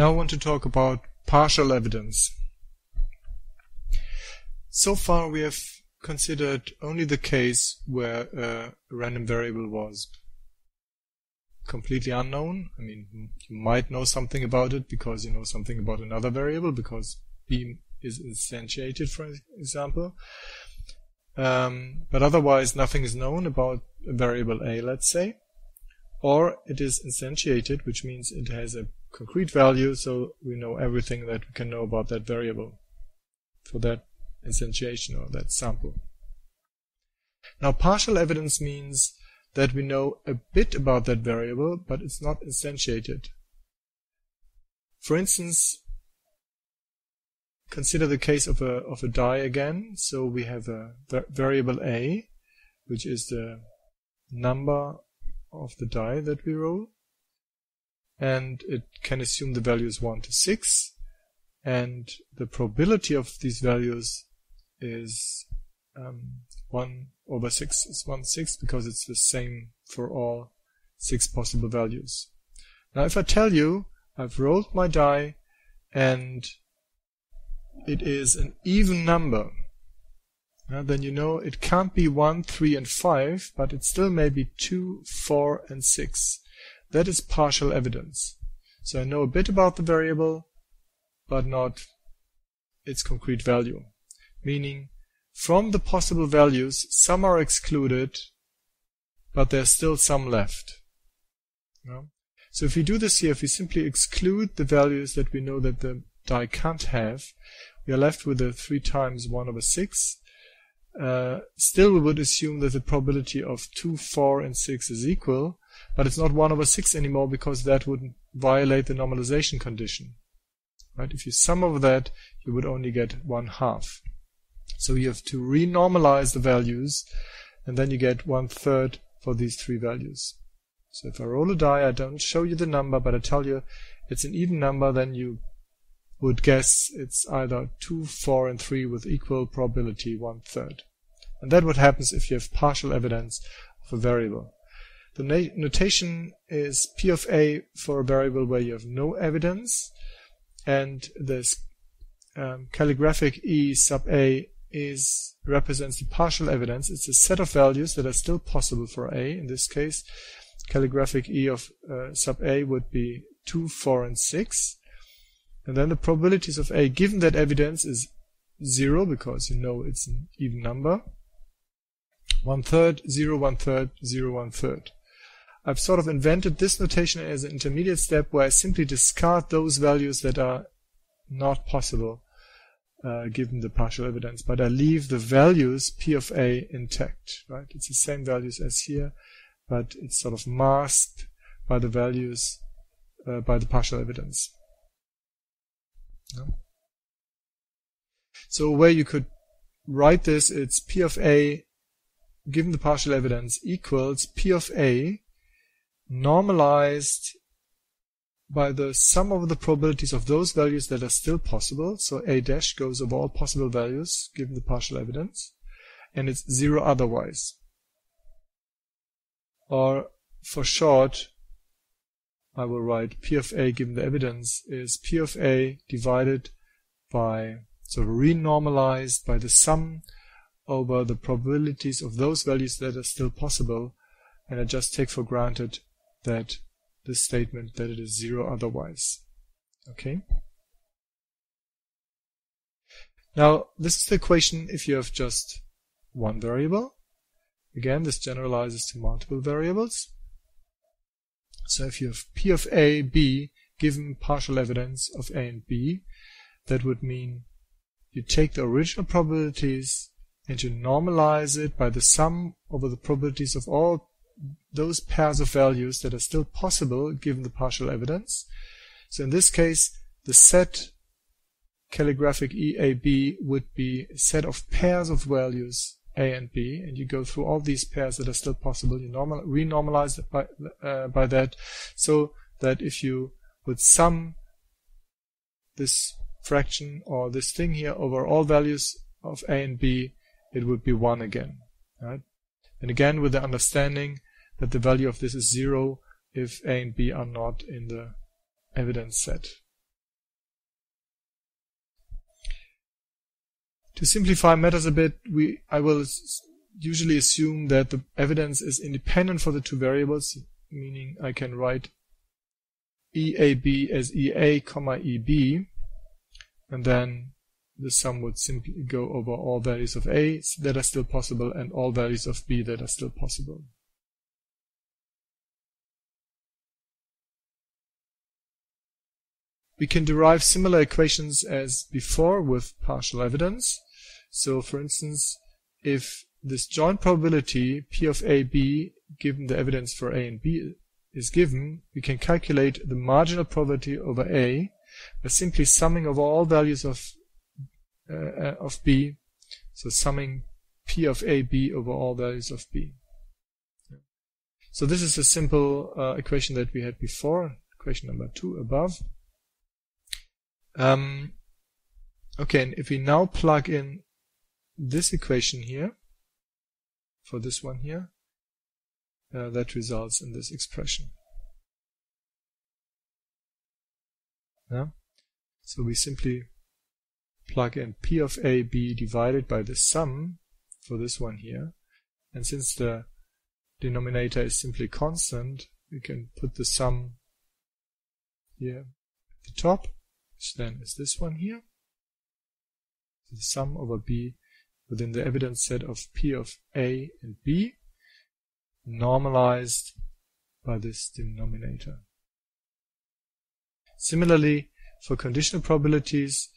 Now I want to talk about partial evidence. So far we have considered only the case where a random variable was completely unknown. I mean, you might know something about it because you know something about another variable because b is instantiated, for example. Um, but otherwise, nothing is known about a variable a, let's say. Or it is instantiated, which means it has a concrete value, so we know everything that we can know about that variable for that instantiation or that sample. Now, partial evidence means that we know a bit about that variable, but it's not instantiated. For instance, consider the case of a, of a die again. So we have a variable a, which is the number of the die that we roll. And it can assume the values 1 to 6. And the probability of these values is um, 1 over 6 is 1 6 because it's the same for all 6 possible values. Now if I tell you I've rolled my die and it is an even number, then you know it can't be 1, 3 and 5, but it still may be 2, 4 and 6. That is partial evidence. So I know a bit about the variable, but not its concrete value. Meaning from the possible values, some are excluded, but there's still some left. Yeah? So if we do this here, if we simply exclude the values that we know that the die can't have, we are left with a 3 times 1 over 6. Uh, still we would assume that the probability of 2, 4 and 6 is equal, but it's not 1 over 6 anymore because that would violate the normalization condition. Right? If you sum over that, you would only get 1 half. So you have to renormalize the values, and then you get one third for these three values. So if I roll a die, I don't show you the number, but I tell you it's an even number, then you would guess it's either 2, 4, and 3 with equal probability one third. And that what happens if you have partial evidence of a variable. The notation is P of A for a variable where you have no evidence, and this um, calligraphic E sub A is represents the partial evidence. It's a set of values that are still possible for A. In this case, calligraphic E of uh, sub A would be 2, 4, and 6. And then the probabilities of A given that evidence is 0 because you know it's an even number. One third, 0, one third, 0, one third. I've sort of invented this notation as an intermediate step where I simply discard those values that are not possible uh, given the partial evidence, but I leave the values P of A intact, right? It's the same values as here, but it's sort of masked by the values, uh, by the partial evidence. So where you could write this, it's P of A given the partial evidence equals P of A normalized by the sum of the probabilities of those values that are still possible. So A dash goes over all possible values given the partial evidence, and it's zero otherwise. Or for short, I will write P of A given the evidence is P of A divided by of renormalized by the sum over the probabilities of those values that are still possible, and I just take for granted that this statement that it is zero otherwise. Okay? Now, this is the equation if you have just one variable. Again, this generalizes to multiple variables. So if you have P of A, B, given partial evidence of A and B, that would mean you take the original probabilities and you normalize it by the sum over the probabilities of all those pairs of values that are still possible given the partial evidence. So in this case, the set calligraphic EAB would be a set of pairs of values A and B, and you go through all these pairs that are still possible. You normal, renormalize it by, uh, by that, so that if you would sum this fraction or this thing here over all values of A and B, it would be 1 again. Right? And again, with the understanding that the value of this is 0 if a and b are not in the evidence set. To simplify matters a bit, we I will usually assume that the evidence is independent for the two variables, meaning I can write EAB as EA, comma EB, and then the sum would simply go over all values of A that are still possible and all values of B that are still possible. We can derive similar equations as before with partial evidence. So for instance, if this joint probability P of A, B, given the evidence for A and B is given, we can calculate the marginal probability over A by simply summing over all values of uh, uh of B. So summing P of A, B over all values of B. So this is a simple uh, equation that we had before, equation number two above. Um, okay, and if we now plug in this equation here, for this one here, uh, that results in this expression. Yeah? So we simply plug in P of A, B divided by the sum for this one here. And since the denominator is simply constant, we can put the sum here at the top, which then is this one here. The sum over B within the evidence set of P of A and B normalized by this denominator. Similarly, for conditional probabilities,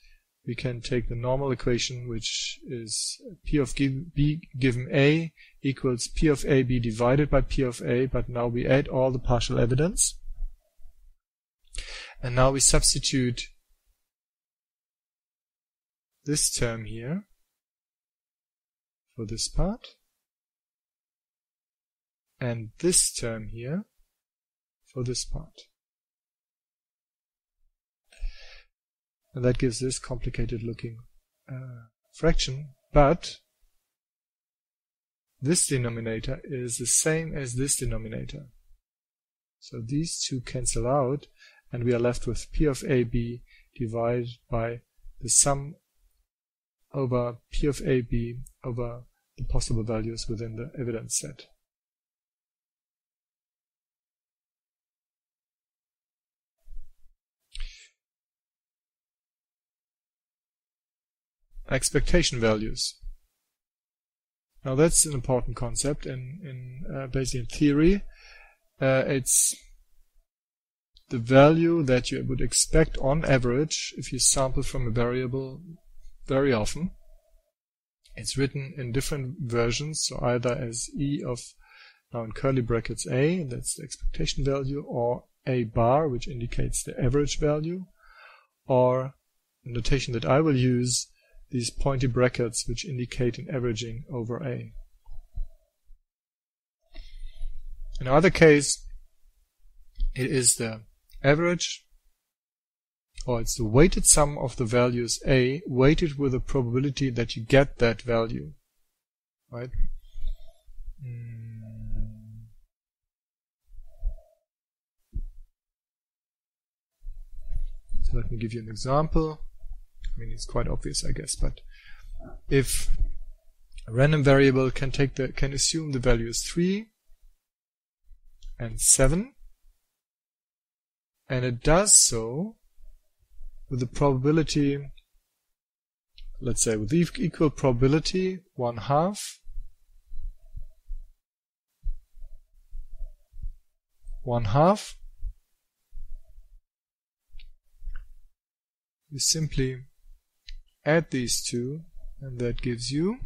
we can take the normal equation, which is P of B given A equals P of AB divided by P of A, but now we add all the partial evidence. And now we substitute this term here for this part and this term here for this part. And that gives this complicated looking uh, fraction, but this denominator is the same as this denominator. So these two cancel out and we are left with P of AB divided by the sum over P of AB over the possible values within the evidence set. Expectation values. Now that's an important concept in, in uh, Bayesian theory. Uh, it's the value that you would expect on average if you sample from a variable very often. It's written in different versions, so either as e of now in curly brackets a, that's the expectation value, or a bar, which indicates the average value, or notation that I will use, these pointy brackets, which indicate an averaging over a. In either case, it is the average or it's the weighted sum of the values a weighted with the probability that you get that value. Right? Mm. So let me give you an example. I mean, it's quite obvious, I guess, but if a random variable can take the can assume the values 3 and 7 and it does so with the probability, let's say with equal probability, one half, one half, you simply add these two and that gives you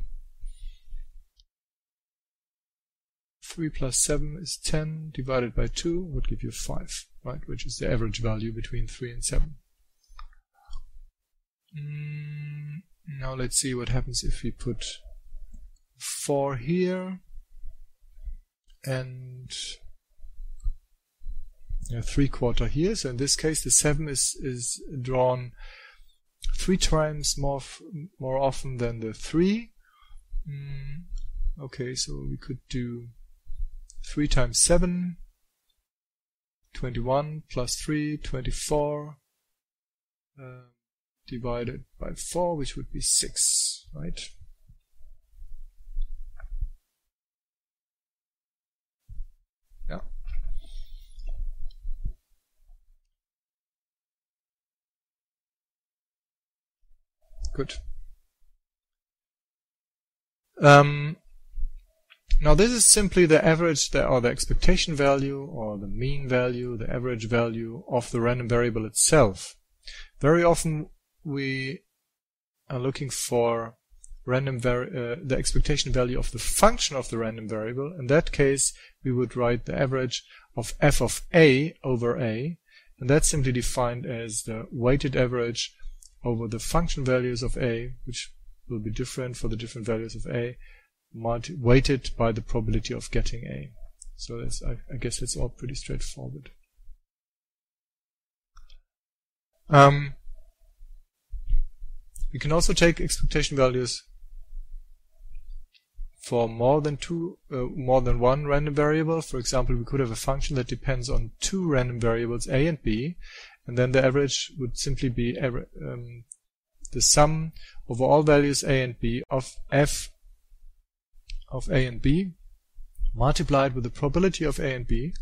3 plus 7 is 10 divided by 2 would give you 5, right, which is the average value between 3 and 7. Mm, now let's see what happens if we put 4 here and a 3 quarter here. So in this case the 7 is, is drawn 3 times more, more often than the 3. Mm, okay, so we could do 3 times 7, 21 plus 3, 24. Uh, divided by 4, which would be 6. right? Yeah. Good. Um, now this is simply the average or the expectation value or the mean value, the average value of the random variable itself. Very often we are looking for random uh, the expectation value of the function of the random variable. In that case, we would write the average of f of a over a, and that's simply defined as the weighted average over the function values of a, which will be different for the different values of a, weighted by the probability of getting a. So that's, I, I guess it's all pretty straightforward. Um, we can also take expectation values for more than two, uh, more than one random variable. For example, we could have a function that depends on two random variables a and b, and then the average would simply be um, the sum over all values a and b of f of a and b multiplied with the probability of a and b.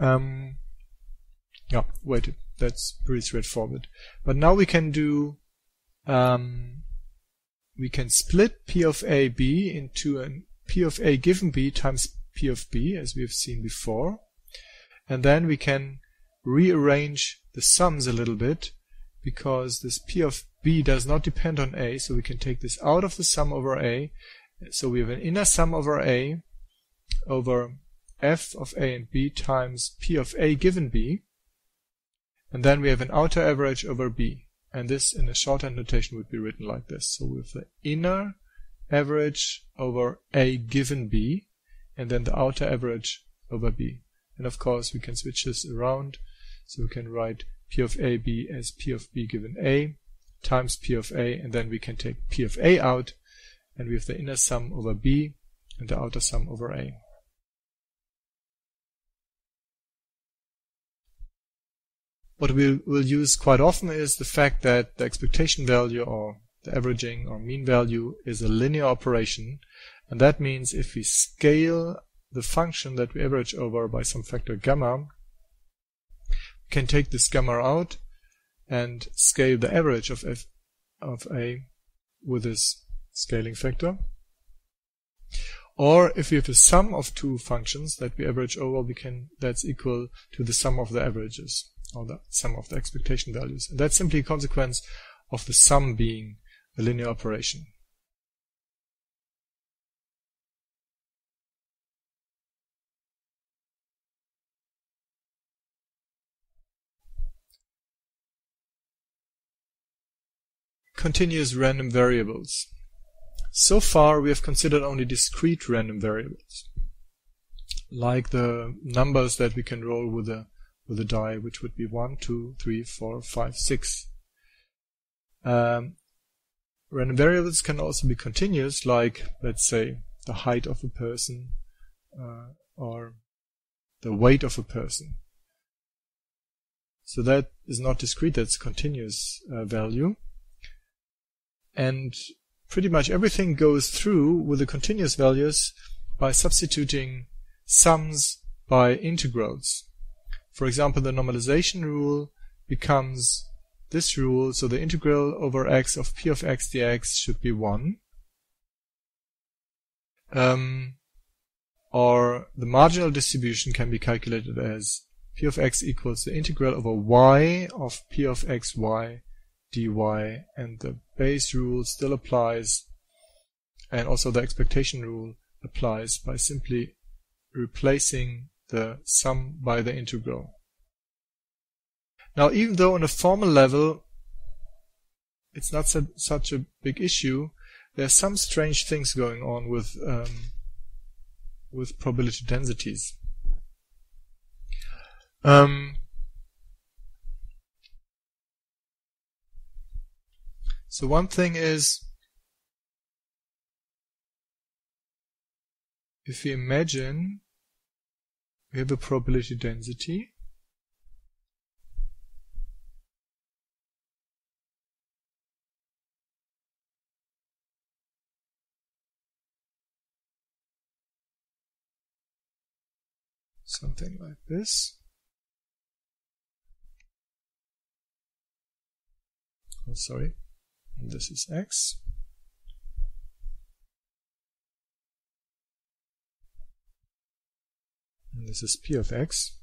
Um, yeah, wait, that's pretty straightforward. But now we can do um, we can split P of A B into an P of A given B times P of B as we have seen before. And then we can rearrange the sums a little bit because this P of B does not depend on A, so we can take this out of the sum over A. So we have an inner sum over A over F of A and B times P of A given B. And then we have an outer average over B. And this in a shorthand notation would be written like this. So with the inner average over A given B, and then the outer average over B. And of course we can switch this around. So we can write P of AB as P of B given A times P of A, and then we can take P of A out, and we have the inner sum over B and the outer sum over A. What we will use quite often is the fact that the expectation value or the averaging or mean value is a linear operation. And that means if we scale the function that we average over by some factor gamma, we can take this gamma out and scale the average of f of a with this scaling factor. Or if we have a sum of two functions that we average over, we can that's equal to the sum of the averages or the sum of the expectation values. And that's simply a consequence of the sum being a linear operation. Continuous random variables. So far we have considered only discrete random variables, like the numbers that we can roll with a with a die, which would be 1, 2, 3, 4, 5, 6. Um, random variables can also be continuous, like, let's say, the height of a person uh, or the weight of a person. So that is not discrete, that's continuous uh, value. And pretty much everything goes through with the continuous values by substituting sums by integrals. For example, the normalization rule becomes this rule, so the integral over x of p of x dx should be 1. Um, or the marginal distribution can be calculated as p of x equals the integral over y of p of x y dy, and the Bayes rule still applies, and also the expectation rule applies by simply replacing the sum by the integral. Now, even though on a formal level it's not such a big issue, there are some strange things going on with um, with probability densities. Um, so one thing is if we imagine we have a probability density. Something like this. Oh sorry. And this is x. And this is p of x.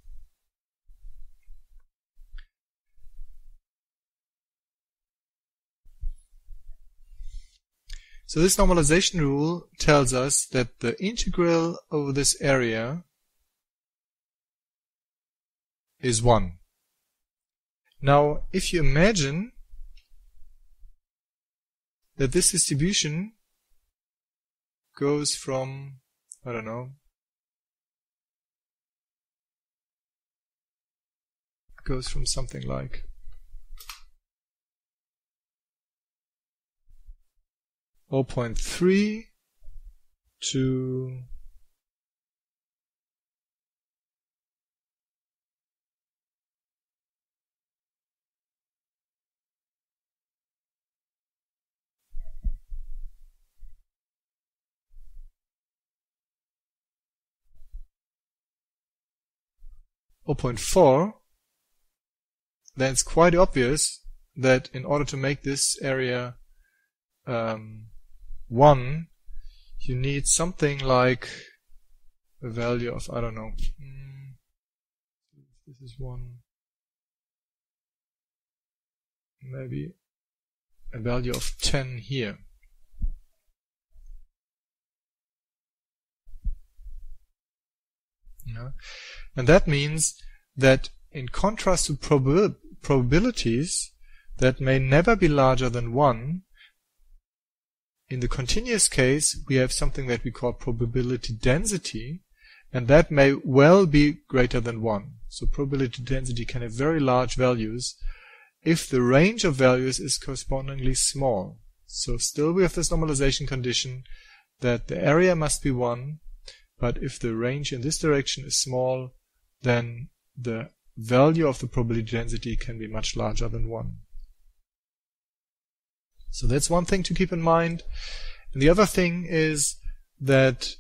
So this normalization rule tells us that the integral over this area is 1. Now, if you imagine that this distribution goes from, I don't know, goes from something like zero point three to zero point four then it's quite obvious that in order to make this area um, 1, you need something like a value of, I don't know, mm, this is 1, maybe a value of 10 here. Yeah. And that means that in contrast to prob probabilities that may never be larger than 1, in the continuous case, we have something that we call probability density, and that may well be greater than 1. So probability density can have very large values if the range of values is correspondingly small. So still we have this normalization condition that the area must be 1, but if the range in this direction is small, then the value of the probability density can be much larger than 1. So that's one thing to keep in mind. And the other thing is that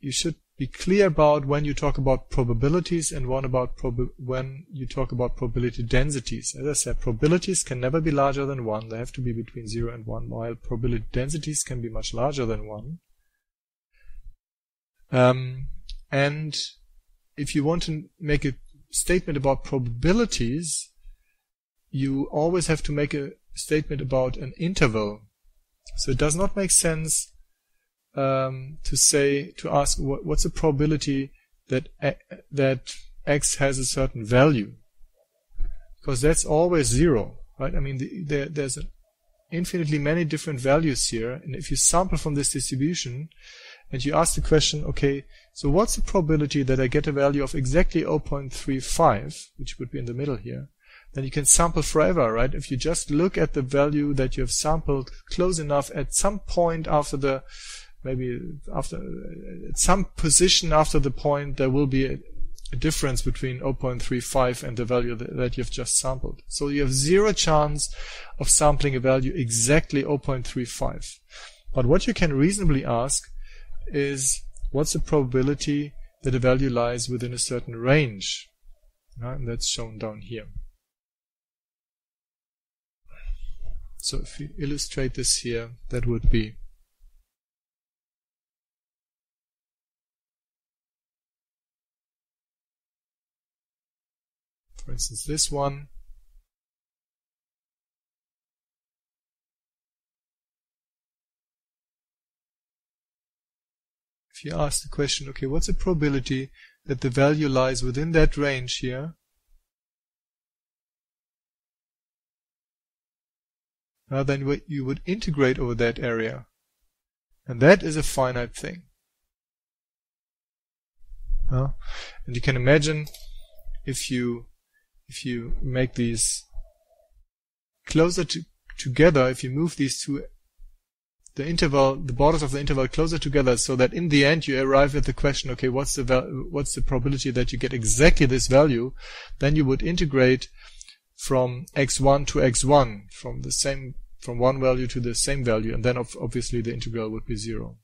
you should be clear about when you talk about probabilities and one about prob- when you talk about probability densities. As I said, probabilities can never be larger than 1. They have to be between 0 and 1, while probability densities can be much larger than 1. Um, and if you want to make a statement about probabilities, you always have to make a statement about an interval. So it does not make sense um, to say to ask what, what's the probability that that x has a certain value, because that's always zero, right? I mean, the, there, there's infinitely many different values here, and if you sample from this distribution, and you ask the question, okay, so what's the probability that I get a value of exactly 0.35, which would be in the middle here? then you can sample forever, right? If you just look at the value that you have sampled close enough at some point after the, maybe after, at some position after the point, there will be a, a difference between 0.35 and the value that, that you've just sampled. So you have zero chance of sampling a value exactly 0.35. But what you can reasonably ask is what's the probability that a value lies within a certain range? and that's shown down here. So if we illustrate this here, that would be for instance this one if you ask the question okay what's the probability that the value lies within that range here uh, then you would integrate over that area. And that is a finite thing. Uh, and you can imagine if you if you make these closer to, together, if you move these two the interval, the borders of the interval closer together, so that in the end you arrive at the question, okay, what's the val- what's the probability that you get exactly this value? Then you would integrate from x1 to x1 from the same from one value to the same value and then obviously the integral would be zero